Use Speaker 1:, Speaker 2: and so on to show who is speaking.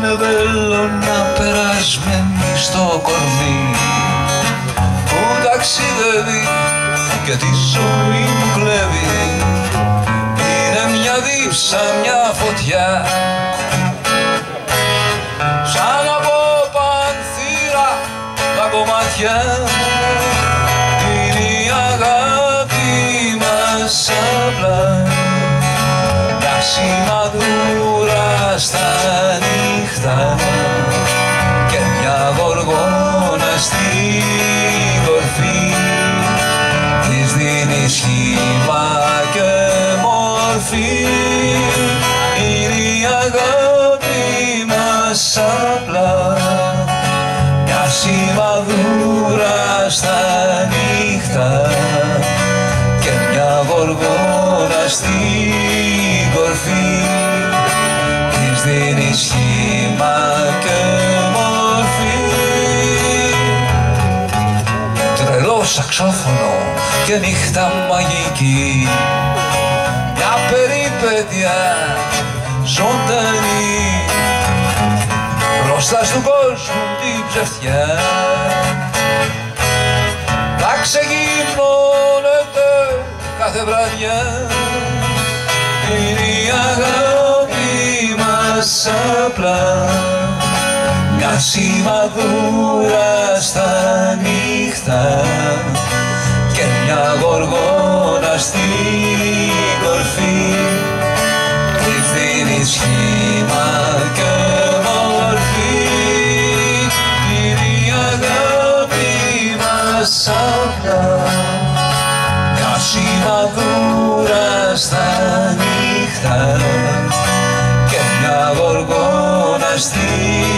Speaker 1: θέλω να περάσουμε στο κορμί. Που ταξιδεύει και τη ζωή μου κλέβει. Είναι μια δίψα, μια φωτιά. Σαν από πανθύρα τα κομμάτια. Είναι η αγάπη μας απλά. Μια σημαδούρα στα νύχτα και μια γοργόνα στη κορφή. Της δίνεις σχήμα και μορφή. Τρελό σαξόφωνο και νύχτα μαγική. Μια περιπέτεια ζωντανή. Μπροστά στον κόσμο την ψευτιά να ξεγυμνώνεται κάθε βραδιά. Είναι η αγάπη μας απλά. Μια σημαδούρα στα νύχτα μας απλά μια σημαδούρα στα νύχτα και μια γοργόνα στη κορφή